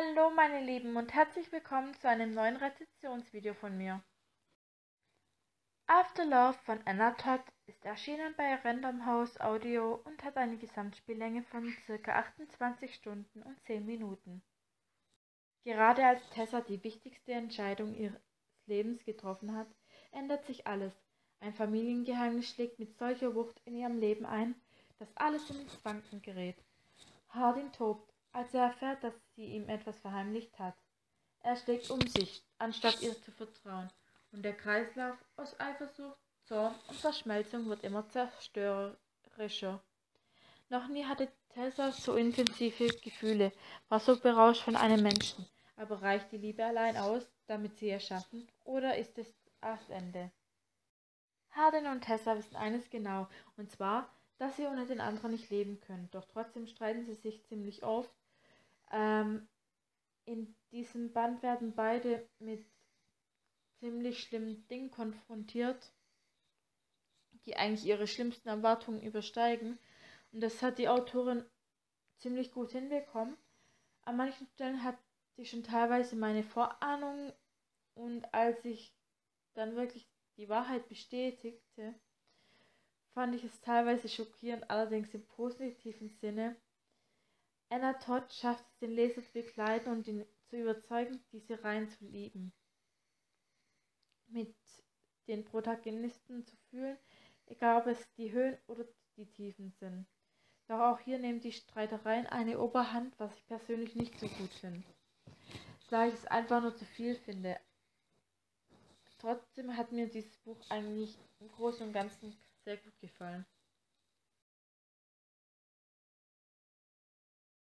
Hallo meine Lieben und herzlich willkommen zu einem neuen Rezeptionsvideo von mir. After Love von Anna Todd ist erschienen bei Random House Audio und hat eine Gesamtspiellänge von ca. 28 Stunden und 10 Minuten. Gerade als Tessa die wichtigste Entscheidung ihres Lebens getroffen hat, ändert sich alles. Ein Familiengeheimnis schlägt mit solcher Wucht in ihrem Leben ein, dass alles ins Wanken gerät. Hardin tobt, als er erfährt, dass sie ihm etwas verheimlicht hat. Er schlägt um sich, anstatt ihr zu vertrauen, und der Kreislauf aus Eifersucht, Zorn und Verschmelzung wird immer zerstörerischer. Noch nie hatte Tessa so intensive Gefühle, war so berauscht von einem Menschen. Aber reicht die Liebe allein aus, damit sie erschaffen, oder ist es das Ende? Hardin und Tessa wissen eines genau, und zwar, dass sie ohne den anderen nicht leben können. Doch trotzdem streiten sie sich ziemlich oft ähm, in diesem Band werden beide mit ziemlich schlimmen Dingen konfrontiert, die eigentlich ihre schlimmsten Erwartungen übersteigen. Und das hat die Autorin ziemlich gut hinbekommen. An manchen Stellen hat sie schon teilweise meine Vorahnung und als ich dann wirklich die Wahrheit bestätigte, fand ich es teilweise schockierend, allerdings im positiven Sinne. Anna Todd schafft es, den Leser zu begleiten und ihn zu überzeugen, diese Reihen zu lieben. Mit den Protagonisten zu fühlen, egal ob es die Höhen oder die Tiefen sind. Doch auch hier nehmen die Streitereien eine Oberhand, was ich persönlich nicht so gut finde. Da ich es einfach nur zu viel finde. Trotzdem hat mir dieses Buch eigentlich im Großen und Ganzen sehr gut gefallen.